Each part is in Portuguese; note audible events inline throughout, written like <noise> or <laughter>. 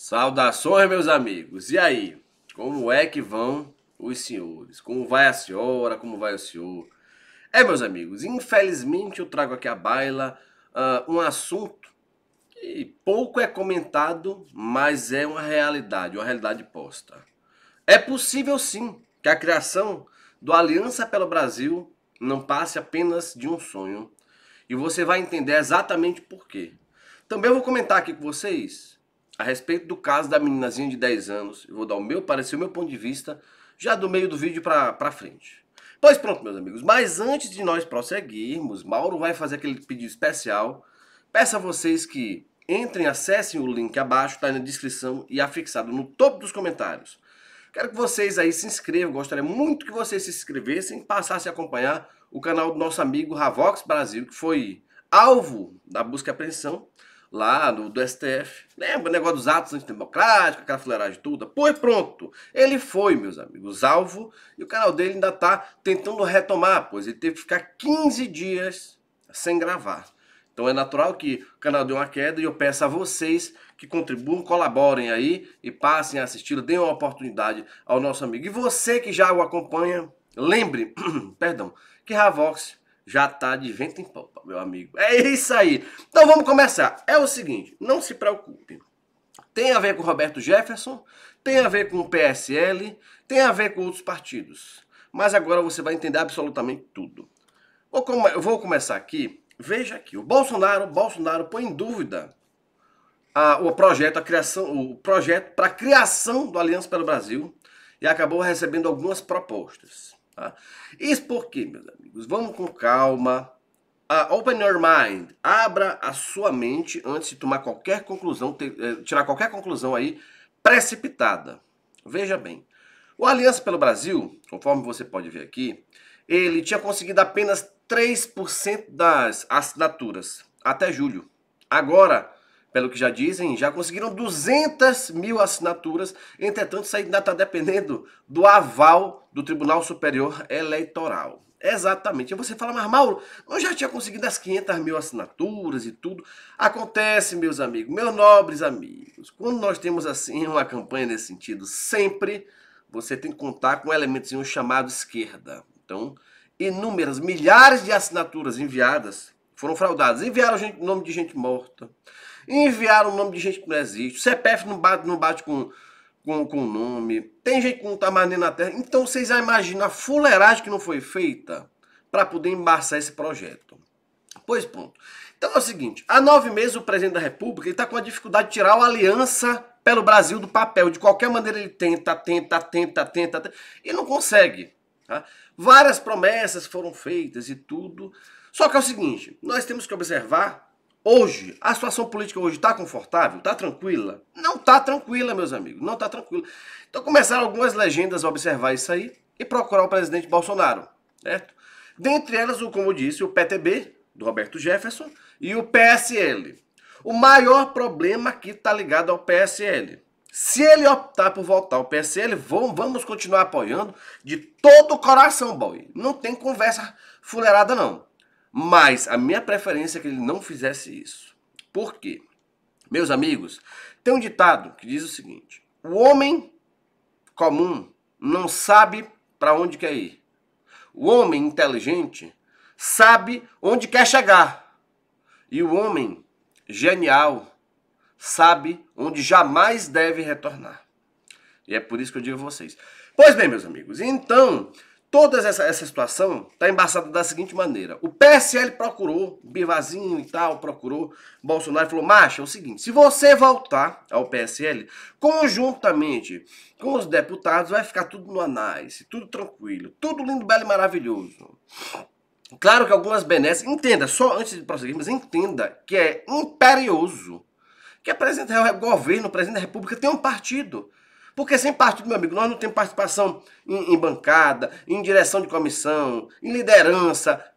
Saudações, meus amigos. E aí? Como é que vão os senhores? Como vai a senhora? Como vai o senhor? É, meus amigos, infelizmente eu trago aqui à baila uh, um assunto que pouco é comentado, mas é uma realidade, uma realidade posta. É possível sim que a criação do Aliança pelo Brasil não passe apenas de um sonho. E você vai entender exatamente por quê. Também vou comentar aqui com vocês a respeito do caso da meninazinha de 10 anos. Eu vou dar o meu parecer, o meu ponto de vista, já do meio do vídeo para frente. Pois pronto, meus amigos. Mas antes de nós prosseguirmos, Mauro vai fazer aquele pedido especial. Peço a vocês que entrem, acessem o link abaixo, está na descrição e afixado no topo dos comentários. Quero que vocês aí se inscrevam, gostaria muito que vocês se inscrevessem e passassem a acompanhar o canal do nosso amigo Ravox Brasil, que foi alvo da busca e apreensão lá no, do STF. Lembra o negócio dos atos antidemocráticos, aquela fuleiragem toda? Pois pronto, ele foi, meus amigos, alvo e o canal dele ainda está tentando retomar, pois ele teve que ficar 15 dias sem gravar. Então é natural que o canal dê uma queda e eu peço a vocês que contribuam, colaborem aí e passem a assisti-lo, deem uma oportunidade ao nosso amigo. E você que já o acompanha, lembre, <clears throat> perdão, que Ravox já está de vento em popa, meu amigo. É isso aí. Então vamos começar. É o seguinte, não se preocupe. Tem a ver com Roberto Jefferson, tem a ver com o PSL, tem a ver com outros partidos. Mas agora você vai entender absolutamente tudo. Vou, vou começar aqui. Veja aqui, o Bolsonaro, Bolsonaro põe em dúvida a, o projeto, a criação, o projeto para a criação do Aliança pelo Brasil e acabou recebendo algumas propostas. Tá? Isso porque, meus amigos, vamos com calma. Uh, open your mind. Abra a sua mente antes de tomar qualquer conclusão, ter, eh, tirar qualquer conclusão aí precipitada. Veja bem. O Aliança pelo Brasil, conforme você pode ver aqui, ele tinha conseguido apenas 3% das assinaturas até julho. Agora, pelo que já dizem, já conseguiram 200 mil assinaturas. Entretanto, isso ainda está dependendo do aval do Tribunal Superior Eleitoral. Exatamente. E você fala, mas Mauro, eu já tinha conseguido as 500 mil assinaturas e tudo. Acontece, meus amigos, meus nobres amigos, quando nós temos assim uma campanha nesse sentido, sempre você tem que contar com um elementozinho chamado esquerda. Então, inúmeras, milhares de assinaturas enviadas foram fraudadas. Enviaram gente, nome de gente morta, enviaram o nome de gente que não existe. O CPF não bate, não bate com, com, com nome. Tem gente que não está mais nem na terra. Então vocês já imaginam a fuleiragem que não foi feita para poder embaçar esse projeto. Pois pronto. Então é o seguinte, há nove meses o presidente da República está com a dificuldade de tirar a aliança pelo Brasil do papel. De qualquer maneira ele tenta, tenta, tenta, tenta, tenta e não consegue. Tá? Várias promessas foram feitas e tudo. Só que é o seguinte, nós temos que observar Hoje, a situação política hoje está confortável? Está tranquila? Não está tranquila, meus amigos. Não está tranquila. Então começaram algumas legendas a observar isso aí e procurar o presidente Bolsonaro. Certo? Dentre elas, o, como eu disse, o PTB, do Roberto Jefferson, e o PSL. O maior problema aqui está ligado ao PSL. Se ele optar por voltar ao PSL, vamos continuar apoiando de todo o coração, boy. Não tem conversa fuleirada, não. Mas a minha preferência é que ele não fizesse isso. Por quê? Meus amigos, tem um ditado que diz o seguinte: o homem comum não sabe para onde quer ir. O homem inteligente sabe onde quer chegar. E o homem genial sabe onde jamais deve retornar. E é por isso que eu digo a vocês. Pois bem, meus amigos, então Toda essa, essa situação está embaçada da seguinte maneira. O PSL procurou, Bivazinho e tal, procurou Bolsonaro e falou, Macha, é o seguinte, se você voltar ao PSL, conjuntamente com os deputados, vai ficar tudo no análise, tudo tranquilo, tudo lindo, belo e maravilhoso. Claro que algumas benesses, entenda, só antes de prosseguirmos, entenda que é imperioso que a presidente do governo, o presidente da república tem um partido. Porque sem partido, meu amigo, nós não temos participação em, em bancada, em direção de comissão, em liderança,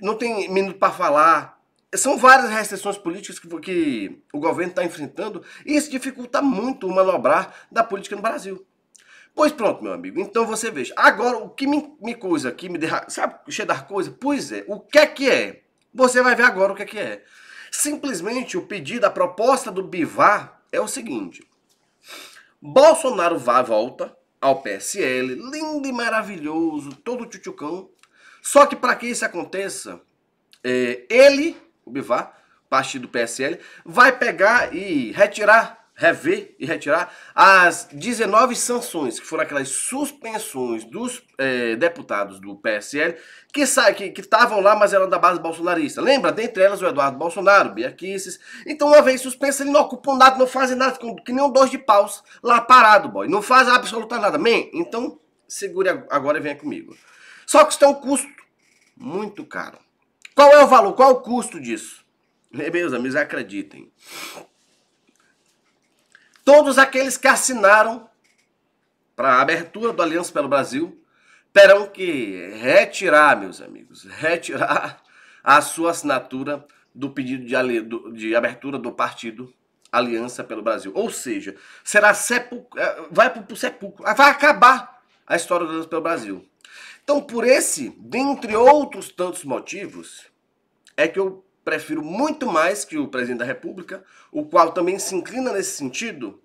não tem minuto para falar. São várias restrições políticas que, que o governo está enfrentando e isso dificulta muito o manobrar da política no Brasil. Pois pronto, meu amigo. Então você veja. Agora, o que me, me coisa aqui, me derra... sabe, cheio das coisas? Pois é, o que é que é? Você vai ver agora o que é que é. Simplesmente o pedido, a proposta do Bivar é o seguinte. Bolsonaro vai volta ao PSL, lindo e maravilhoso, todo tchutchucão. Só que para que isso aconteça, é, ele, o Bivar, partido do PSL, vai pegar e retirar rever e retirar as 19 sanções, que foram aquelas suspensões dos é, deputados do PSL que estavam lá, mas eram da base bolsonarista. Lembra? Dentre elas o Eduardo Bolsonaro, Bia Kicis. Então, uma vez suspenso, ele não ocupa nada, não faz nada, que nem um dois de paus lá parado, boy. Não faz absolutamente nada. Man, então, segure agora e venha comigo. Só que isso tem um custo muito caro. Qual é o valor? Qual é o custo disso? Meus amigos, acreditem. Todos aqueles que assinaram para a abertura do Aliança pelo Brasil terão que retirar, meus amigos, retirar a sua assinatura do pedido de, de abertura do partido Aliança pelo Brasil. Ou seja, será sepulcro, eh, vai para o sepulcro, vai acabar a história do Aliança pelo Brasil. Então, por esse, dentre outros tantos motivos, é que eu prefiro muito mais que o presidente da República, o qual também se inclina nesse sentido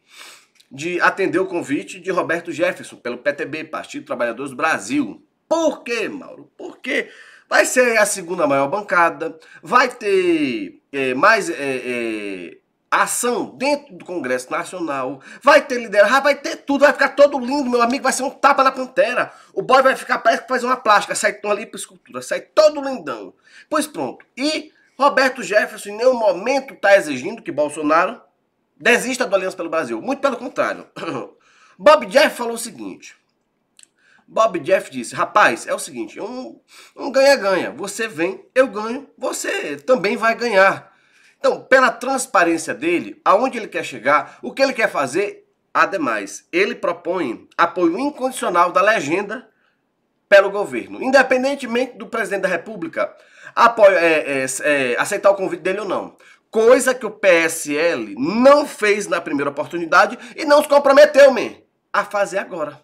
de atender o convite de Roberto Jefferson pelo PTB, Partido Trabalhadores do Brasil. Por quê, Mauro? Porque vai ser a segunda maior bancada, vai ter é, mais é, é, ação dentro do Congresso Nacional, vai ter liderança, vai ter tudo, vai ficar todo lindo, meu amigo, vai ser um tapa na pantera. O boy vai ficar, parece que faz uma plástica, sai tão ali para escultura, sai todo lindão. Pois pronto. E Roberto Jefferson em nenhum momento está exigindo que Bolsonaro desista do Aliança pelo Brasil. Muito pelo contrário. <clears throat> Bob Jeff falou o seguinte. Bob Jeff disse, rapaz, é o seguinte, um ganha-ganha. Você vem, eu ganho, você também vai ganhar. Então, pela transparência dele, aonde ele quer chegar, o que ele quer fazer, ademais, ele propõe apoio incondicional da legenda pelo governo, independentemente do presidente da República apoio, é, é, é, aceitar o convite dele ou não. Coisa que o PSL não fez na primeira oportunidade e não se comprometeu, man, a fazer agora.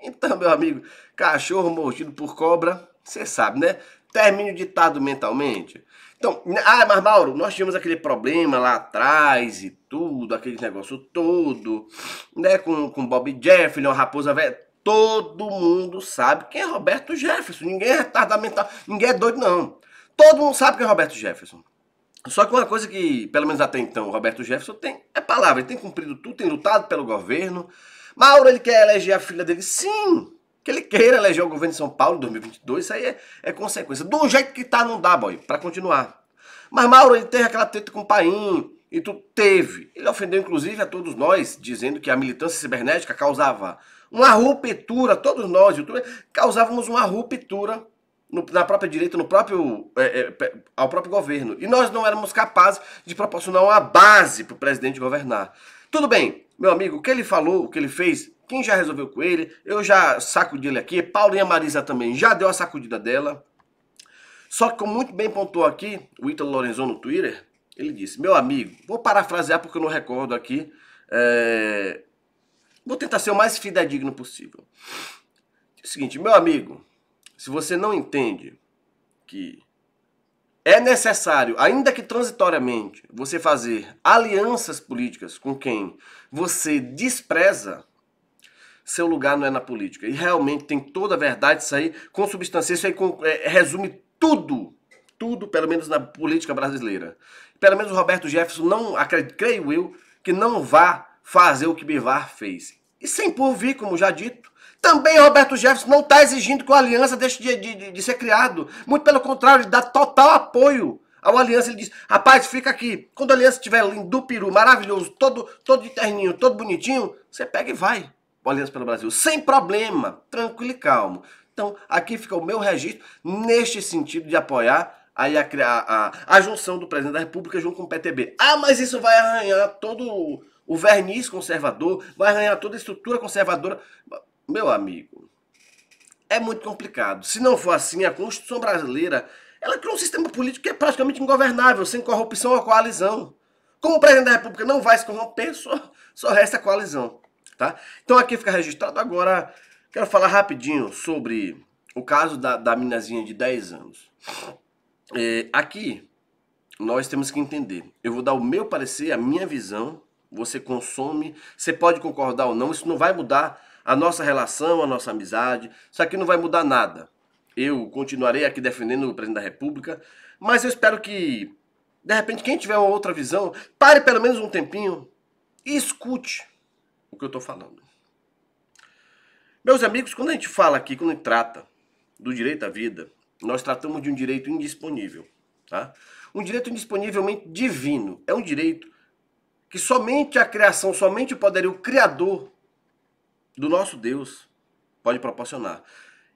Então, meu amigo, cachorro mordido por cobra, você sabe, né? Termine ditado mentalmente. Então, ah, mas Mauro, nós tínhamos aquele problema lá atrás e tudo, aquele negócio todo, né? Com, com Bob Jeffrey, uma raposa velha. Todo mundo sabe quem é Roberto Jefferson. Ninguém é retardado mental, ninguém é doido, não. Todo mundo sabe quem é Roberto Jefferson. Só que uma coisa que, pelo menos até então, Roberto Jefferson tem é palavra. Ele tem cumprido tudo, tem lutado pelo governo. Mauro, ele quer eleger a filha dele? Sim! Que ele queira eleger o governo de São Paulo em 2022, isso aí é, é consequência. Do jeito que tá, não dá, boy, pra continuar. Mas Mauro, ele teve aquela treta com o Paim, e tu teve. Ele ofendeu, inclusive, a todos nós, dizendo que a militância cibernética causava uma ruptura, todos nós, youtubers, causávamos uma ruptura no, na própria direita, no próprio, é, é, ao próprio governo. E nós não éramos capazes de proporcionar uma base para o presidente governar. Tudo bem, meu amigo, o que ele falou, o que ele fez, quem já resolveu com ele, eu já sacudi ele aqui, Paulinha Marisa também já deu a sacudida dela. Só que, como muito bem pontuou aqui, o Ítalo Lorenzon no Twitter, ele disse, meu amigo, vou parafrasear porque eu não recordo aqui, é... vou tentar ser o mais fidedigno possível. É o seguinte, meu amigo, se você não entende que é necessário, ainda que transitoriamente, você fazer alianças políticas com quem você despreza, seu lugar não é na política. E realmente tem toda a verdade isso aí, com substância. Isso aí é, resume tudo, tudo, pelo menos na política brasileira. Pelo menos o Roberto Jefferson não, acredito, creio eu, que não vá fazer o que Bivar fez. E sem por vir, como já dito, também Roberto Jefferson não está exigindo que a aliança deixe de, de, de, ser criado. Muito pelo contrário, ele dá total apoio ao aliança. Ele diz: rapaz, fica aqui. Quando a aliança estiver lindo, do peru, maravilhoso, todo, todo de terninho, todo bonitinho, você pega e vai. O Aliança pelo Brasil, sem problema, tranquilo e calmo. Então, aqui fica o meu registro neste sentido de apoiar aí a, a, a, a junção do presidente da República junto com o PTB. Ah, mas isso vai arranhar todo o verniz conservador, vai arranhar toda a estrutura conservadora. Meu amigo, é muito complicado. Se não for assim, a Constituição brasileira ela criou um sistema político que é praticamente ingovernável, sem corrupção ou coalizão. Como o presidente da República não vai se corromper, só, só resta a coalizão. Tá? Então aqui fica registrado. Agora, quero falar rapidinho sobre o caso da, da minazinha de 10 anos. É, aqui, nós temos que entender. Eu vou dar o meu parecer, a minha visão, você consome, você pode concordar ou não, isso não vai mudar a nossa relação, a nossa amizade, isso aqui não vai mudar nada. Eu continuarei aqui defendendo o presidente da República, mas eu espero que, de repente, quem tiver uma outra visão, pare pelo menos um tempinho e escute o que eu estou falando. Meus amigos, quando a gente fala aqui, quando a gente trata do direito à vida, nós tratamos de um direito indisponível. Tá? Um direito indisponivelmente divino. É um direito que somente a criação, somente o poder, o Criador do nosso Deus pode proporcionar.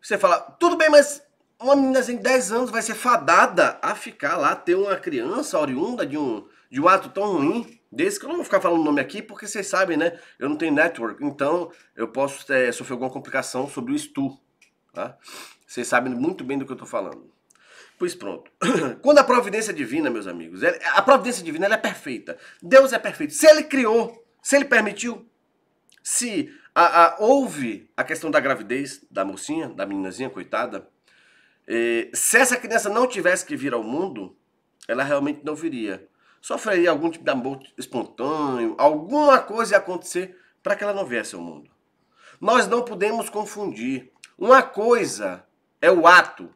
Você fala, tudo bem, mas uma menina em 10 anos vai ser fadada a ficar lá, ter uma criança oriunda de um, de um ato tão ruim desse, que eu não vou ficar falando o nome aqui, porque vocês sabem, né? Eu não tenho network, então eu posso é, sofrer alguma complicação sobre o estu. Tá? Vocês sabem muito bem do que eu estou falando. Pois pronto. <coughs> Quando a providência divina, meus amigos, a providência divina é perfeita. Deus é perfeito. Se ele criou, se ele permitiu, se a, a, houve a questão da gravidez da mocinha, da meninazinha, coitada, eh, se essa criança não tivesse que vir ao mundo, ela realmente não viria. Sofreria algum tipo de amor espontâneo, alguma coisa ia acontecer para que ela não viesse ao mundo. Nós não podemos confundir. Uma coisa é o ato,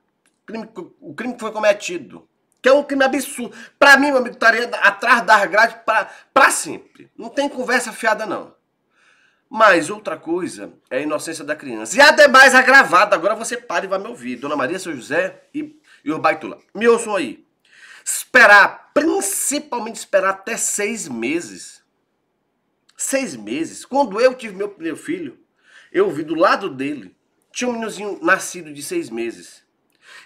o crime que foi cometido, que é um crime absurdo. Para mim, meu amigo, estaria atrás das grades para sempre. Não tem conversa fiada, não. Mas outra coisa é a inocência da criança. E ademais agravada, agora você para e vai me ouvir. Dona Maria, São José e, e o Baitula. Me ouçam aí. Esperar, principalmente esperar até seis meses. Seis meses. Quando eu tive meu primeiro filho, eu vi do lado dele, tinha um meninozinho nascido de seis meses.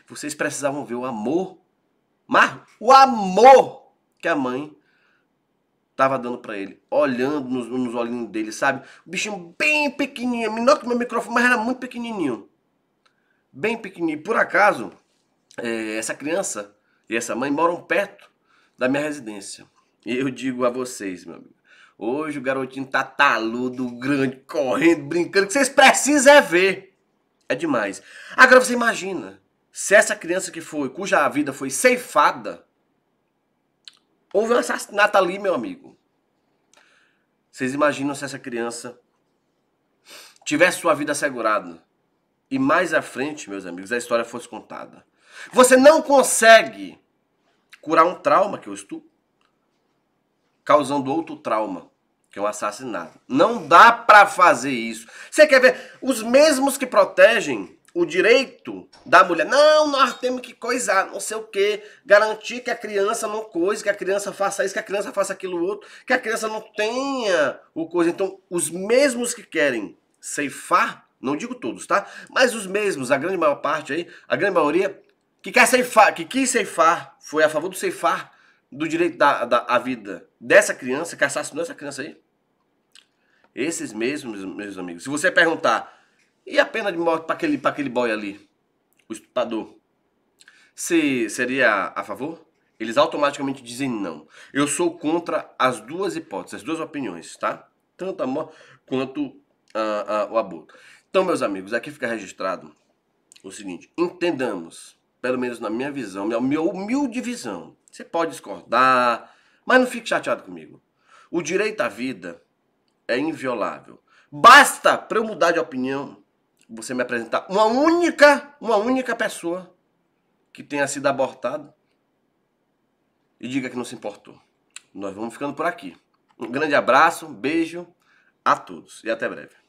Vocês precisavam ver o amor, mas o amor que a mãe tava dando para ele, olhando nos, nos olhinhos dele, sabe? O bichinho bem pequenininho, menor que meu microfone, mas era muito pequenininho. Bem pequenininho. Por acaso, é, essa criança e essa mãe moram perto da minha residência. E eu digo a vocês, meu amigo, hoje o garotinho tá taludo, grande, correndo, brincando, que vocês precisam é ver. É demais. Agora você imagina, se essa criança que foi, cuja vida foi ceifada, Houve um assassinato ali, meu amigo. Vocês imaginam se essa criança tivesse sua vida assegurada e mais à frente, meus amigos, a história fosse contada. Você não consegue curar um trauma que eu estou causando outro trauma, que é um assassinato. Não dá para fazer isso. Você quer ver os mesmos que protegem o direito da mulher. Não, nós temos que coisar, não sei o que, garantir que a criança não coise, que a criança faça isso, que a criança faça aquilo outro, que a criança não tenha o coisa. Então, os mesmos que querem ceifar, não digo todos, tá? Mas os mesmos, a grande maior parte aí, a grande maioria, que quer ceifar, que quis ceifar, foi a favor do ceifar do direito da, da a vida dessa criança, que assassinou essa criança aí. Esses mesmos, meus amigos, se você perguntar e a pena de morte para aquele, aquele boy ali, o estuprador? Se seria a favor? Eles automaticamente dizem não. Eu sou contra as duas hipóteses, as duas opiniões, tá? Tanto a morte quanto uh, uh, o aborto. Então, meus amigos, aqui fica registrado o seguinte: entendamos, pelo menos na minha visão, minha, minha humilde visão. Você pode discordar, mas não fique chateado comigo. O direito à vida é inviolável. Basta para eu mudar de opinião você me apresentar uma única, uma única pessoa que tenha sido abortada e diga que não se importou. Nós vamos ficando por aqui. Um grande abraço, beijo a todos e até breve.